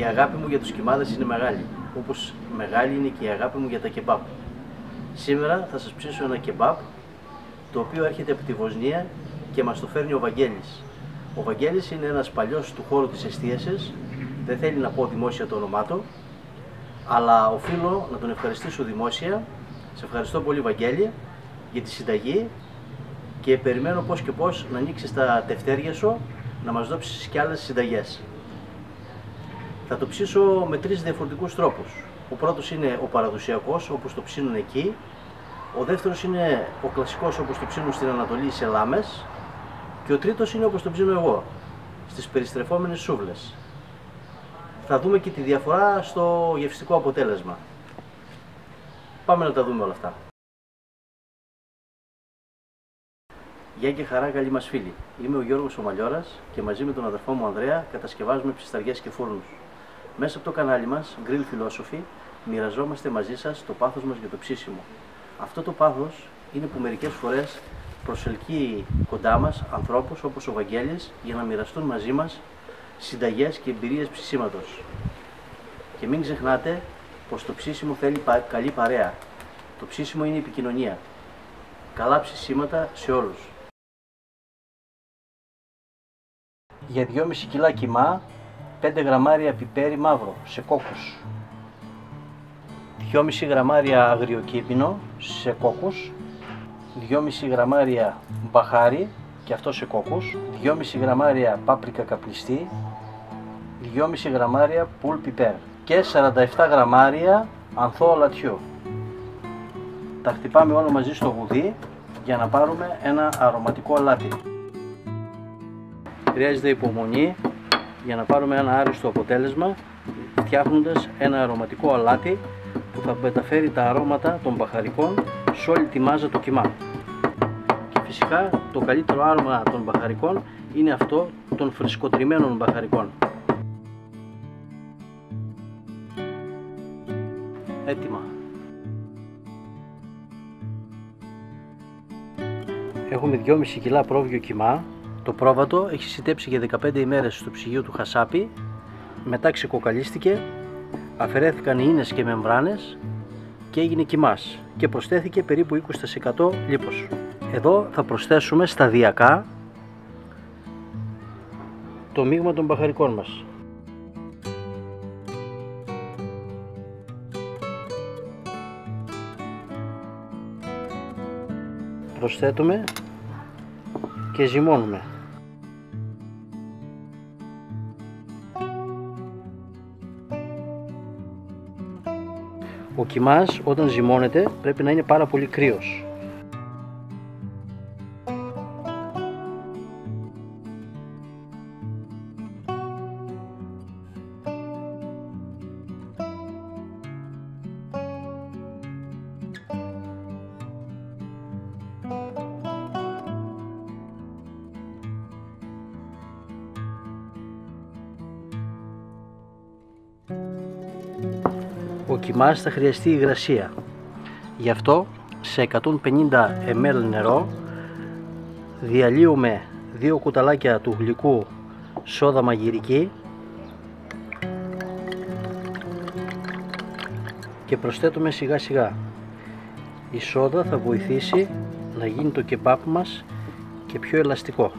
Η αγάπη μου για τους κιμάδες είναι μεγάλη, όπως μεγάλη είναι και η αγάπη μου για τα κεμπάπ. Σήμερα θα σας ψήσω ένα κεμπάπ, το οποίο έρχεται από τη Βοσνία και μας το φέρνει ο Βαγγέλης. Ο Βαγγέλης είναι ένας παλιός του χώρου της εστίασης, δεν θέλει να πω δημόσια το όνομά του, αλλά οφείλω να τον ευχαριστήσω δημόσια. Σε ευχαριστώ πολύ Βαγγέλη για τη συνταγή και περιμένω πώς και πώς να ανοίξεις τα τευτέρια σου να μας δώσεις και άλλες συνταγές. Θα το ψήσω με τρεις διαφορετικούς τρόπους. Ο πρώτος είναι ο παραδοσιακός, όπως το ψήνουν εκεί. Ο δεύτερος είναι ο κλασικός, όπως το ψήνουν στην Ανατολή σε λάμες. Και ο τρίτος είναι όπως το ψήνω εγώ, στις περιστρεφόμενες σούβλες. Θα δούμε και τη διαφορά στο γευστικό αποτέλεσμα. Πάμε να τα δούμε όλα αυτά. Γεια και χαρά, καλή μας φίλη. Είμαι ο Γιώργος Ομαλιώρας και μαζί με τον αδερφό μου Ανδρέα κατασκευάζουμε ψισταριές και φούρνους. Μέσα από το κανάλι μας, Grill Philosophy, μοιραζόμαστε μαζί σας το πάθος μας για το ψήσιμο. Αυτό το πάθος είναι που μερικές φορές προσελκύει κοντά μας ανθρώπους όπως ο Βαγγέλης για να μοιραστούν μαζί μας συνταγές και εμπειρίες ψησίματος. Και μην ξεχνάτε πως το ψήσιμο θέλει καλή παρέα. Το ψήσιμο είναι η επικοινωνία. Καλά ψησίματα σε όλους. Για 2,5 κιλά κιμά 5 γραμμάρια πιπέρι μαύρο σε κόκκους. 2,5 γραμμάρια αγριοκύπινο σε κόκκους. 2,5 γραμμάρια μπαχάρι και αυτό σε κόκκους. 2,5 γραμμάρια πάπρικα καπνιστή. 2,5 γραμμάρια πουλ πιπέρ. Και 47 γραμμάρια ανθό λατιού. Τα χτυπάμε όλα μαζί στο γουδί για να πάρουμε ένα αρωματικό αλάτι. Χρειάζεται υπομονή για να πάρουμε ένα άριστο αποτέλεσμα φτιάχνοντας ένα αρωματικό αλάτι που θα μεταφέρει τα αρώματα των μπαχαρικών σε όλη τη μάζα του κιμά. Και φυσικά το καλύτερο άρωμα των μπαχαρικών είναι αυτό των φρεσκοτριμμένων μπαχαρικών. Έτοιμα. Έχουμε 2,5 κιλά πρόβιο κιμά το πρόβατο έχει συντέψει για 15 ημέρες στο ψυγείο του χασάπι, μετά ξεκοκαλίστηκε, αφαιρέθηκαν οι ίνες και μεμβράνες και έγινε κοιμάς και προσθέθηκε περίπου 20% λίπος. Εδώ θα προσθέσουμε σταδιακά το μείγμα των μπαχαρικών μας. Προσθέτουμε και ζυμώνουμε. Ο κιμάς όταν ζυμώνεται πρέπει να είναι πάρα πολύ κρύος. Ο κοιμάς θα χρειαστεί υγρασία. Γι' αυτό σε 150 ml νερό διαλύουμε δύο κουταλάκια του γλυκού σόδα μαγειρική και προσθέτουμε σιγά σιγά. Η σόδα θα βοηθήσει να γίνει το κεπάπ μας και πιο ελαστικό.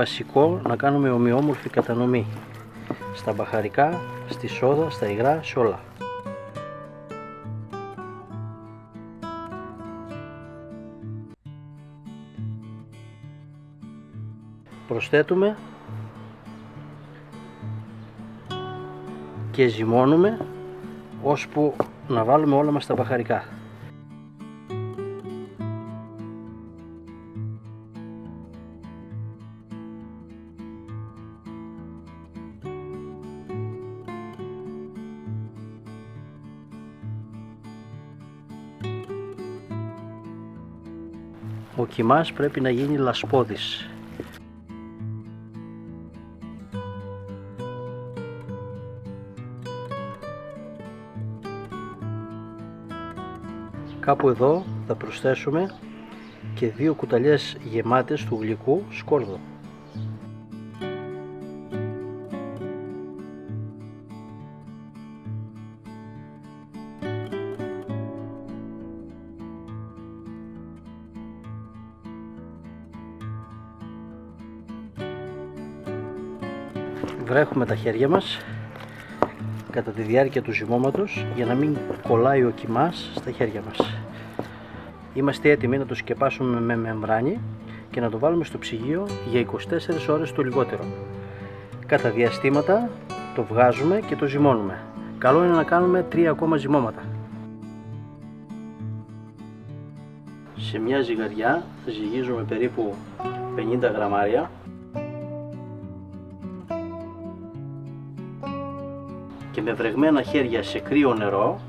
Βασικό να κάνουμε ομοιόμορφη κατανομή στα μπαχαρικά, στη σόδα, στα υγρά, σε όλα. Προσθέτουμε και ζυμώνουμε ώσπου να βάλουμε όλα μας τα μπαχαρικά. δοκιμάς πρέπει να γίνει λασπόδης. Κάπου εδώ θα προσθέσουμε και δύο κουταλιές γεμάτες του γλυκού σκόρδο. Βρέχουμε τα χέρια μας κατά τη διάρκεια του ζυμώματος για να μην κολλάει ο κοιμάς στα χέρια μας. Είμαστε έτοιμοι να το σκεπάσουμε με μεμβράνη και να το βάλουμε στο ψυγείο για 24 ώρες το λιγότερο. Κατά διαστήματα το βγάζουμε και το ζυμώνουμε. Καλό είναι να κάνουμε 3 ακόμα ζυμώματα. Σε μια ζυγαριά ζυγίζουμε περίπου 50 γραμμάρια και με βρεγμένα χέρια σε κρύο νερό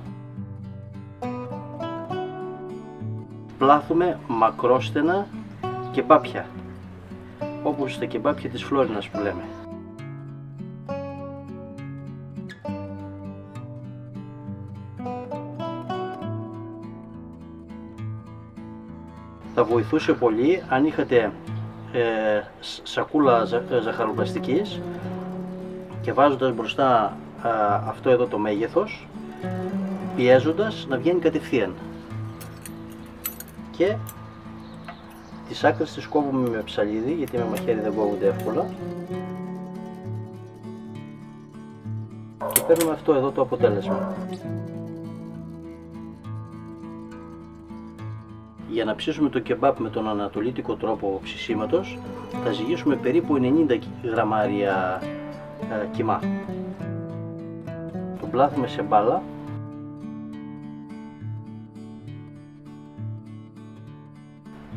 πλάθουμε μακρόστενα κεμπάπια όπως τα κεμπάπια της Φλόρινας που λέμε. Θα βοηθούσε πολύ αν είχατε ε, σακούλα ζα, ζαχαροπλαστικής και βάζοντας μπροστά αυτό εδώ το μέγεθος πιέζοντας να βγαίνει κατευθείαν. Και τις άκρες τις κόβουμε με ψαλίδι γιατί με μαχαίρι δεν κόβονται εύκολα. Και παίρνουμε αυτό εδώ το αποτέλεσμα. Για να ψήσουμε το κεμπάπ με τον ανατολίτικο τρόπο ψησίματος θα ζυγίσουμε περίπου 90 γραμμάρια ε, κιμά πλάθουμε σε μπάλα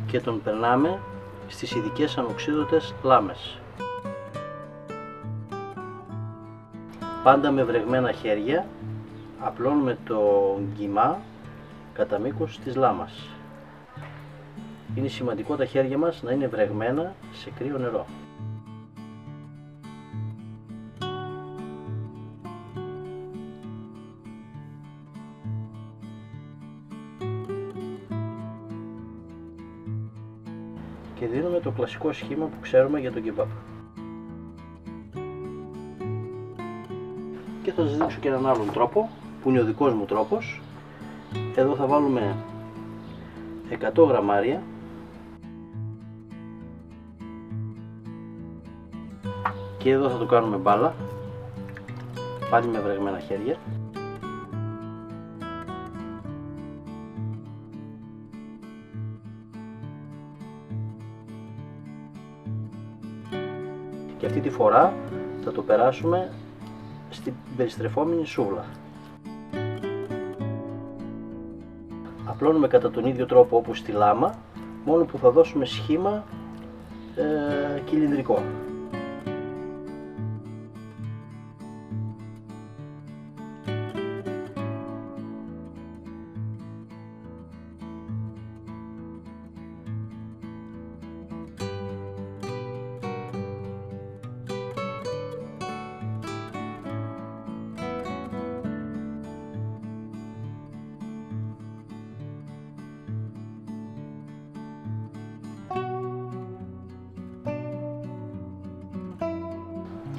και τον περνάμε στις ειδικές ανοξίδωτες λάμες. Πάντα με βρεγμένα χέρια απλώνουμε το γκυμά κατά μήκος της λάμας. Είναι σημαντικό τα χέρια μας να είναι βρεγμένα σε κρύο νερό. Και δίνουμε το κλασικό σχήμα που ξέρουμε για τον κεμπάπ. Και θα σας δείξω και έναν άλλον τρόπο που είναι ο δικός μου τρόπος. Εδώ θα βάλουμε 100 γραμμάρια και εδώ θα το κάνουμε μπάλα πάλι με βρεγμένα χέρια και αυτή τη φορά θα το περάσουμε στην περιστρεφόμενη σούβλα. Απλώνουμε κατά τον ίδιο τρόπο όπως στη λάμα, μόνο που θα δώσουμε σχήμα ε, κυλινδρικό.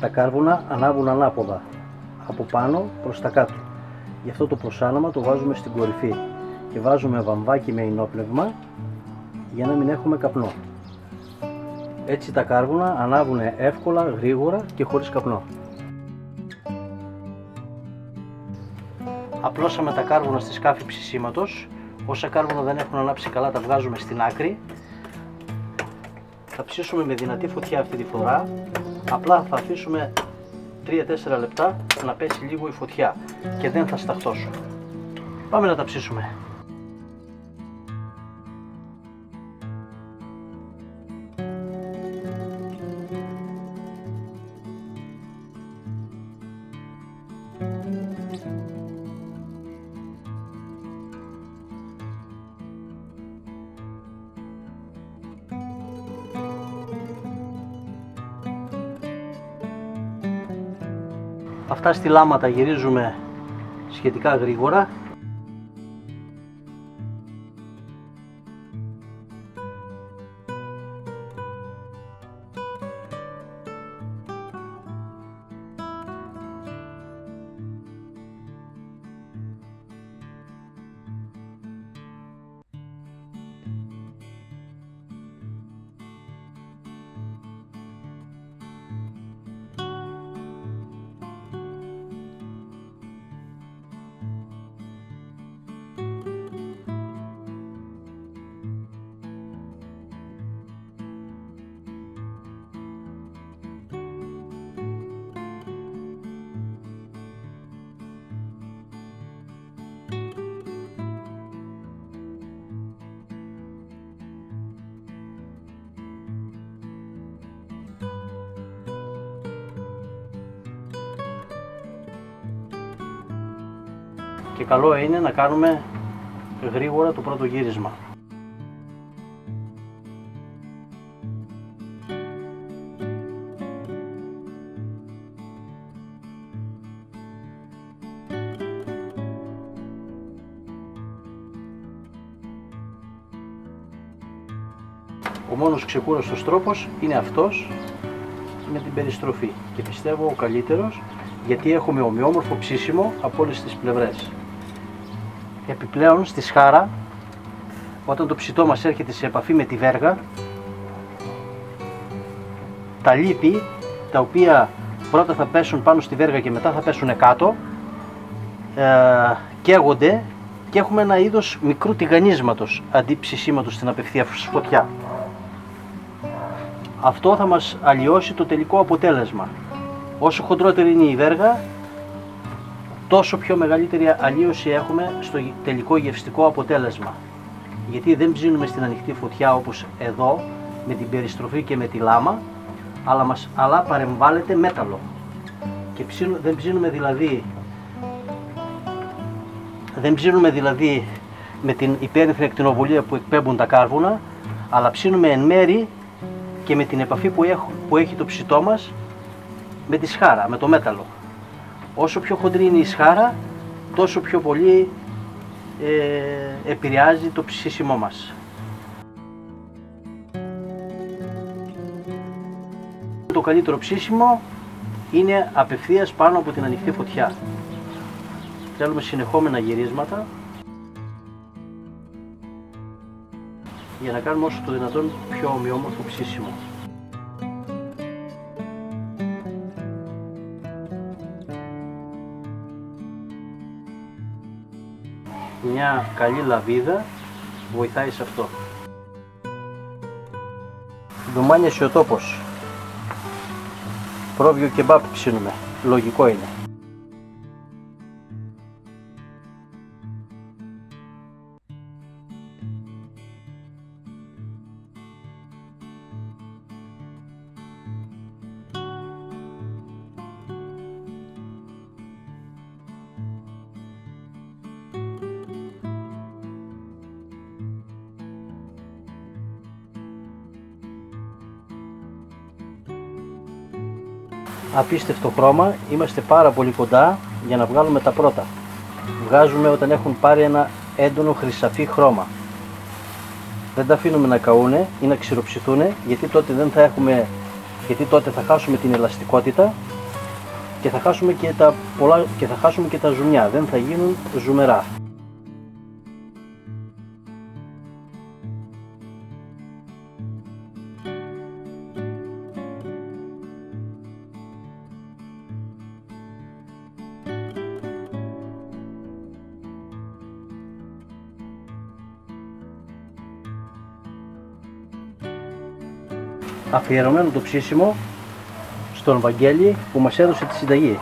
Τα κάρβουνα ανάβουν ανάποδα, από πάνω προς τα κάτω. Γι' αυτό το προσάναμα το βάζουμε στην κορυφή και βάζουμε βαμβάκι με ενόπνευμα για να μην έχουμε καπνό. Έτσι τα κάρβουνα ανάβουν εύκολα, γρήγορα και χωρίς καπνό. Απλώσαμε τα κάρβουνα στη σκάφη ψησίματος. Όσα κάρβουνα δεν έχουν ανάψει καλά τα βγάζουμε στην άκρη. Θα ψήσουμε με δυνατή φωτιά αυτή τη φορά Απλά θα αφήσουμε 3-4 λεπτά να πέσει λίγο η φωτιά και δεν θα σταχτώσουν. Πάμε να τα ψήσουμε. Αυτά στη λάμα τα γυρίζουμε σχετικά γρήγορα και καλό είναι να κάνουμε γρήγορα το πρώτο γύρισμα. Ο μόνος ξεκούραστος τρόπος είναι αυτός με την περιστροφή και πιστεύω ο καλύτερος γιατί έχουμε ομοιόμορφο ψήσιμο από όλες τις πλευρές. Επιπλέον στη σχάρα όταν το ψητό μας έρχεται σε επαφή με τη βέργα τα λίπη τα οποία πρώτα θα πέσουν πάνω στη βέργα και μετά θα πέσουν κάτω ε, καίγονται και έχουμε ένα είδος μικρού τηγανίσματος αντί ψησίματος στην απευθεία φωτιά αυτό θα μας αλλοιώσει το τελικό αποτέλεσμα. Όσο χοντρότερη είναι η βέργα, τόσο πιο μεγαλύτερη αλλίωση έχουμε στο τελικό γευστικό αποτέλεσμα. Γιατί δεν ψήνουμε στην ανοιχτή φωτιά όπως εδώ, με την περιστροφή και με τη λάμα, αλλά, μας, αλλά παρεμβάλλεται μέταλλο. Και δεν ψήνουμε δηλαδή δεν ψήνουμε δηλαδή με την υπέρυθρη ακτινοβολία που εκπέμπουν τα κάρβουνα, αλλά ψήνουμε εν μέρη και με την επαφή που, που έχει το ψητό μας με τη σχάρα, με το μέταλλο. Όσο πιο χοντρή είναι η σχάρα, τόσο πιο πολύ ε, επηρεάζει το ψήσιμό μας. Το καλύτερο ψήσιμο είναι απευθείας πάνω από την ανοιχτή φωτιά. Θέλουμε συνεχόμενα γυρίσματα για να κάνουμε όσο το δυνατόν πιο ομοιόμορφο ψήσιμο. Μια καλή λαβίδα βοηθάει σε αυτό. Ντουμάνια σιωτόπος. Πρόβιο κεμπάπ ψήνουμε. Λογικό είναι. Απίστευτο χρώμα, είμαστε πάρα πολύ κοντά για να βγάλουμε τα πρώτα. Βγάζουμε όταν έχουν πάρει ένα έντονο χρυσαφί χρώμα. Δεν τα αφήνουμε να καούνε ή να ξηροψηθούν γιατί τότε, δεν θα έχουμε, γιατί τότε θα χάσουμε την ελαστικότητα και θα χάσουμε και τα, πολλά, και θα χάσουμε και τα ζουμιά, δεν θα γίνουν ζουμερά. Αφιερωμένο το ψήσιμο στον Βαγγέλη που μας έδωσε τη συνταγή.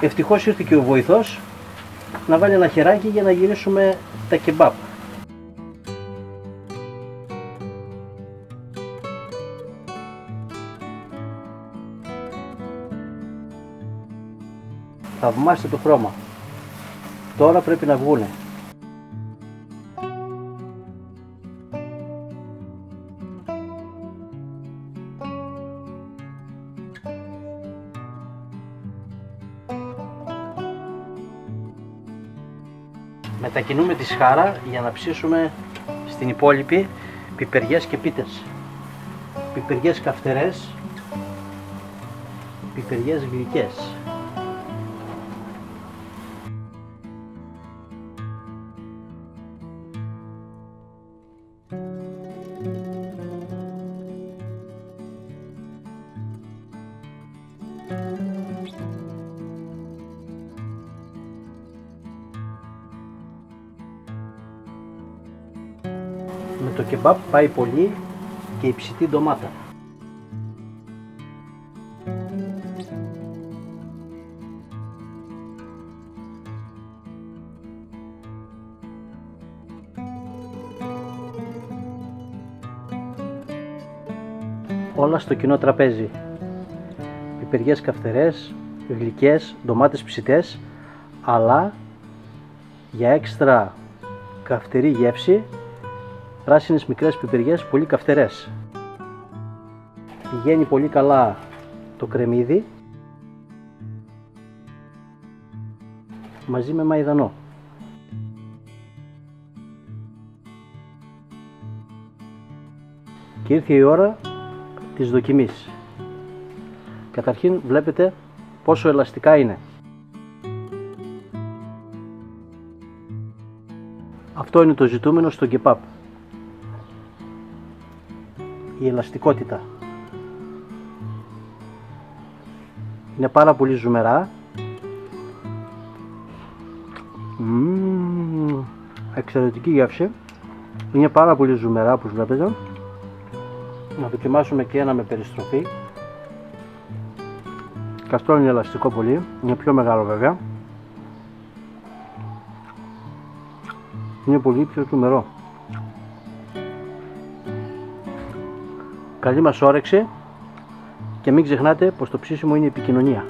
Ευτυχώς ήρθε και ο βοηθός να βάλει ένα χεράκι για να γυρίσουμε τα κεμπάπ. Θαυμάστε το χρώμα. Τώρα πρέπει να βγούνε. Μετακινούμε τη σχάρα για να ψήσουμε στην υπόλοιπη πιπεριές και πίτες. Πιπεριές καυτερές, πιπεριές γλυκές. Πάει πολύ και η ψητή ντομάτα. Όλα στο κοινό τραπέζι. Πιπεριές καυτερές, γλυκές, ντομάτες ψητές, αλλά για έξτρα καυτερή γεύση πράσινες μικρές πιπεριές πολύ καυτερές. Πηγαίνει πολύ καλά το κρεμμύδι μαζί με μαϊδανό. Και ήρθε η ώρα της δοκιμής. Καταρχήν βλέπετε πόσο ελαστικά είναι. Αυτό είναι το ζητούμενο στο κεπάπ. Η ελαστικότητα. Είναι πάρα πολύ ζουμερά. Μμμ, εξαιρετική γεύση. Είναι πάρα πολύ ζουμερά όπως βλέπετε. Να δοκιμάσουμε και ένα με περιστροφή. Και αυτό είναι ελαστικό πολύ. Είναι πιο μεγάλο βέβαια. Είναι πολύ πιο ζουμερό. Καλή μας όρεξη και μην ξεχνάτε πως το ψήσιμο είναι επικοινωνία.